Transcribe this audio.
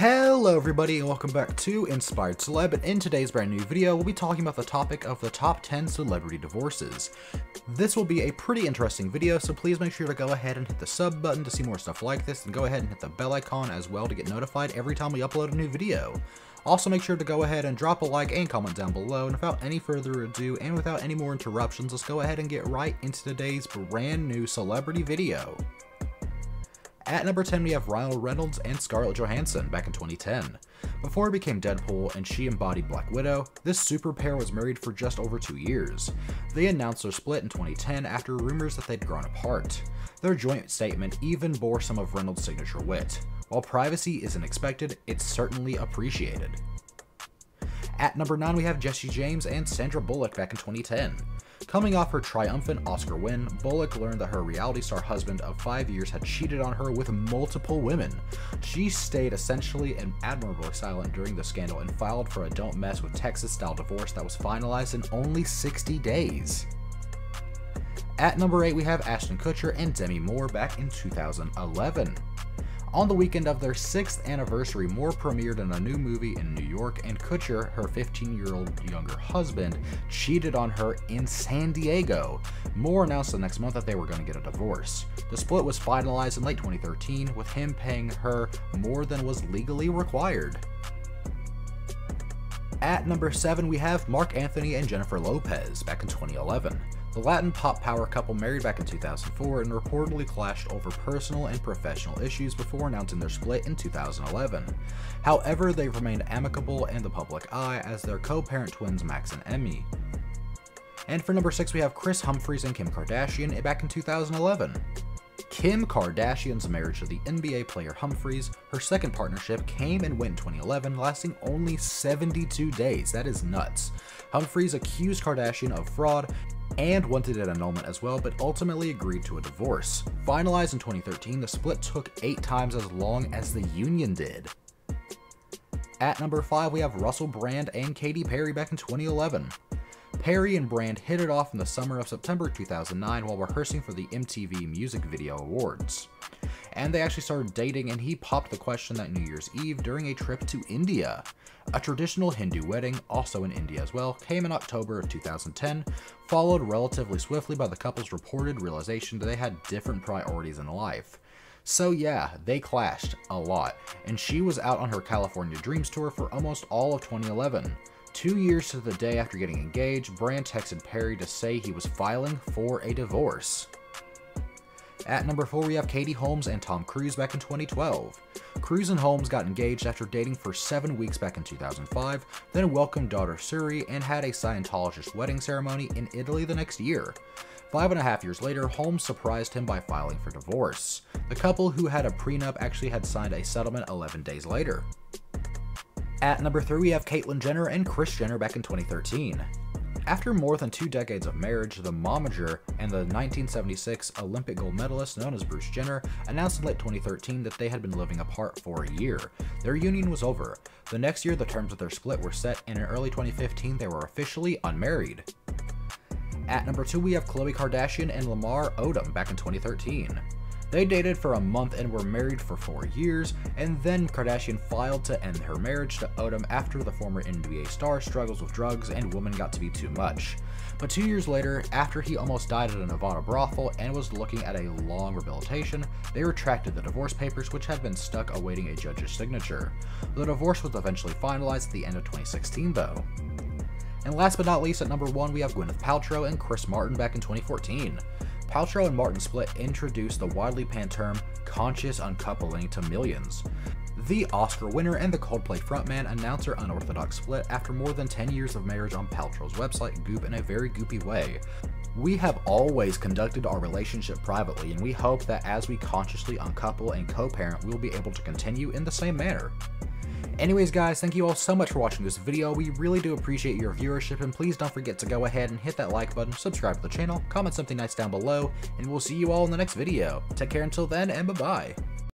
Hello everybody and welcome back to Inspired Celeb and in today's brand new video we'll be talking about the topic of the top 10 celebrity divorces. This will be a pretty interesting video so please make sure to go ahead and hit the sub button to see more stuff like this and go ahead and hit the bell icon as well to get notified every time we upload a new video. Also make sure to go ahead and drop a like and comment down below and without any further ado and without any more interruptions let's go ahead and get right into today's brand new celebrity video. At number 10, we have Ryan Reynolds and Scarlett Johansson back in 2010. Before he became Deadpool and she embodied Black Widow, this super pair was married for just over two years. They announced their split in 2010 after rumors that they'd grown apart. Their joint statement even bore some of Reynolds' signature wit. While privacy isn't expected, it's certainly appreciated. At number 9, we have Jesse James and Sandra Bullock back in 2010. Coming off her triumphant Oscar win, Bullock learned that her reality star husband of five years had cheated on her with multiple women. She stayed essentially and admirably silent during the scandal and filed for a don't mess with Texas style divorce that was finalized in only 60 days. At number 8, we have Ashton Kutcher and Demi Moore back in 2011. On the weekend of their 6th anniversary, Moore premiered in a new movie in New York, and Kutcher, her 15 year old younger husband, cheated on her in San Diego. Moore announced the next month that they were going to get a divorce. The split was finalized in late 2013, with him paying her more than was legally required. At number 7, we have Marc Anthony and Jennifer Lopez back in 2011. The Latin pop power couple married back in 2004 and reportedly clashed over personal and professional issues before announcing their split in 2011. However, they've remained amicable in the public eye as their co-parent twins Max and Emmy. And for number 6 we have Kris Humphries and Kim Kardashian back in 2011. Kim Kardashian's marriage to the NBA player Humphries, her second partnership, came and went in 2011, lasting only 72 days. That is nuts. Humphries accused Kardashian of fraud and wanted an annulment as well, but ultimately agreed to a divorce. Finalized in 2013, the split took eight times as long as the union did. At number 5, we have Russell Brand and Katy Perry back in 2011. Perry and Brand hit it off in the summer of September 2009 while rehearsing for the MTV Music Video Awards. And they actually started dating and he popped the question that New Year's Eve during a trip to India. A traditional Hindu wedding, also in India as well, came in October of 2010, followed relatively swiftly by the couple's reported realization that they had different priorities in life. So yeah, they clashed a lot, and she was out on her California Dreams tour for almost all of 2011. Two years to the day after getting engaged, Brand texted Perry to say he was filing for a divorce. At number 4, we have Katie Holmes and Tom Cruise back in 2012. Cruise and Holmes got engaged after dating for seven weeks back in 2005, then welcomed daughter Suri and had a Scientologist wedding ceremony in Italy the next year. Five and a half years later, Holmes surprised him by filing for divorce. The couple who had a prenup actually had signed a settlement 11 days later. At number 3, we have Caitlyn Jenner and Kris Jenner back in 2013. After more than two decades of marriage, the momager and the 1976 Olympic gold medalist known as Bruce Jenner announced in late 2013 that they had been living apart for a year. Their union was over. The next year, the terms of their split were set, and in early 2015, they were officially unmarried. At number 2, we have Khloe Kardashian and Lamar Odom back in 2013. They dated for a month and were married for four years, and then Kardashian filed to end her marriage to Odom after the former NBA star struggles with drugs and woman got to be too much. But two years later, after he almost died at a Nevada brothel and was looking at a long rehabilitation, they retracted the divorce papers which had been stuck awaiting a judge's signature. The divorce was eventually finalized at the end of 2016 though. And last but not least, at number 1 we have Gwyneth Paltrow and Chris Martin back in 2014. Paltrow and Martin Split introduced the widely panned term conscious uncoupling to millions. The Oscar winner and the Coldplay frontman announced their unorthodox split after more than 10 years of marriage on Paltrow's website Goop in a very goopy way. We have always conducted our relationship privately, and we hope that as we consciously uncouple and co parent, we will be able to continue in the same manner. Anyways guys, thank you all so much for watching this video, we really do appreciate your viewership, and please don't forget to go ahead and hit that like button, subscribe to the channel, comment something nice down below, and we'll see you all in the next video. Take care until then, and bye-bye.